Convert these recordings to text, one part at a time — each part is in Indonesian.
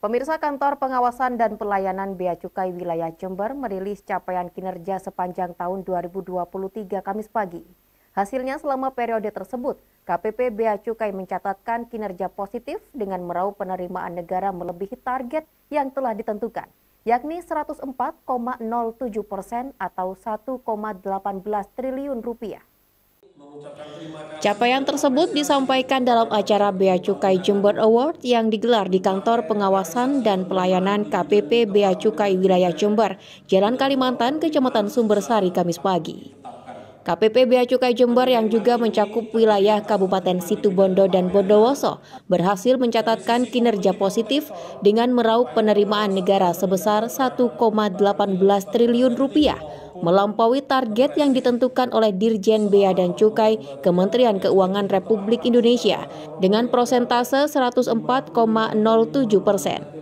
Pemirsa Kantor Pengawasan dan Pelayanan Bea Cukai Wilayah Jember merilis capaian kinerja sepanjang tahun 2023 Kamis pagi. Hasilnya selama periode tersebut, KPP Bea Cukai mencatatkan kinerja positif dengan meraup penerimaan negara melebihi target yang telah ditentukan, yakni 104,07 persen atau 1,18 triliun rupiah. Capaian tersebut disampaikan dalam acara Bea Cukai Jember Award yang digelar di Kantor Pengawasan dan Pelayanan KPP Bea Cukai Wilayah Jember, Jalan Kalimantan, Kecamatan Sumbersari, Kamis pagi. KPP Bea Cukai Jember yang juga mencakup wilayah Kabupaten Situbondo dan Bondowoso berhasil mencatatkan kinerja positif dengan meraup penerimaan negara sebesar 1,18 triliun rupiah melampaui target yang ditentukan oleh Dirjen Bea dan Cukai Kementerian Keuangan Republik Indonesia dengan prosentase 104,07 persen.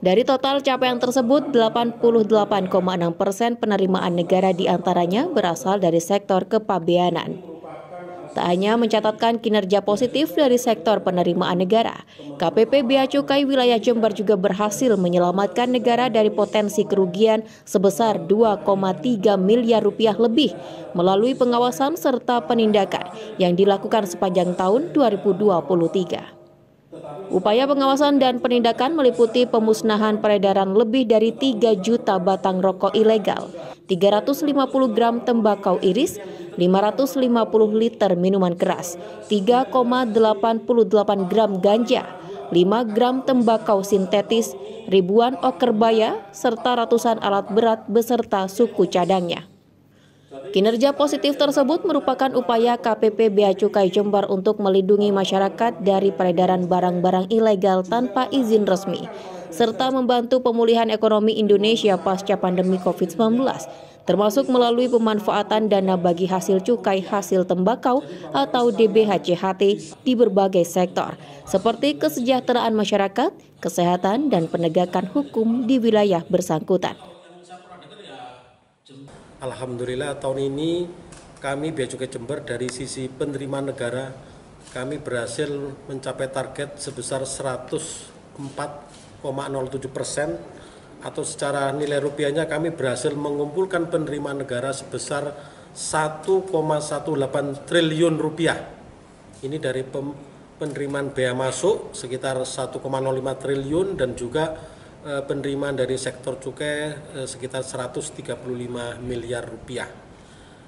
Dari total capaian tersebut, 88,6 persen penerimaan negara di antaranya berasal dari sektor kepabeanan. Tak hanya mencatatkan kinerja positif dari sektor penerimaan negara, KPP Bea Cukai Wilayah Jember juga berhasil menyelamatkan negara dari potensi kerugian sebesar 2,3 miliar rupiah lebih melalui pengawasan serta penindakan yang dilakukan sepanjang tahun 2023. Upaya pengawasan dan penindakan meliputi pemusnahan peredaran lebih dari 3 juta batang rokok ilegal, 350 gram tembakau iris, 550 liter minuman keras, 3,88 gram ganja, 5 gram tembakau sintetis, ribuan okerbaya, serta ratusan alat berat beserta suku cadangnya. Kinerja positif tersebut merupakan upaya KPP Bea Cukai Jember untuk melindungi masyarakat dari peredaran barang-barang ilegal tanpa izin resmi, serta membantu pemulihan ekonomi Indonesia pasca pandemi COVID-19 termasuk melalui pemanfaatan dana bagi hasil cukai hasil tembakau atau DBHCHT di berbagai sektor, seperti kesejahteraan masyarakat, kesehatan, dan penegakan hukum di wilayah bersangkutan. Alhamdulillah tahun ini kami Bea Cukai Jember dari sisi penerimaan negara kami berhasil mencapai target sebesar 104,07 persen atau secara nilai rupiahnya kami berhasil mengumpulkan penerimaan negara sebesar 1,18 triliun rupiah. Ini dari penerimaan bea masuk sekitar 1,05 triliun dan juga penerimaan dari sektor cukai eh, sekitar 135 miliar rupiah.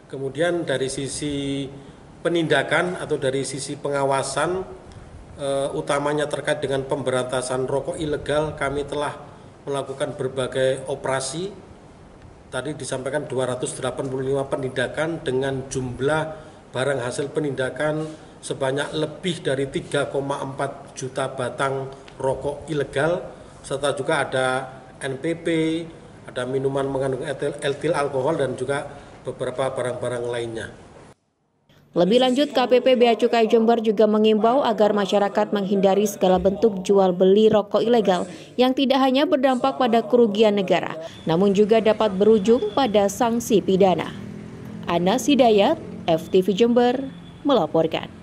Kemudian dari sisi penindakan atau dari sisi pengawasan eh, utamanya terkait dengan pemberantasan rokok ilegal kami telah melakukan berbagai operasi. Tadi disampaikan 285 penindakan dengan jumlah barang hasil penindakan sebanyak lebih dari 3,4 juta batang rokok ilegal serta juga ada NPP, ada minuman mengandung etil, etil alkohol dan juga beberapa barang-barang lainnya. Lebih lanjut, KPP Bea Cukai Jember juga mengimbau agar masyarakat menghindari segala bentuk jual beli rokok ilegal yang tidak hanya berdampak pada kerugian negara, namun juga dapat berujung pada sanksi pidana. Ana Hidayat, FTV Jember, melaporkan.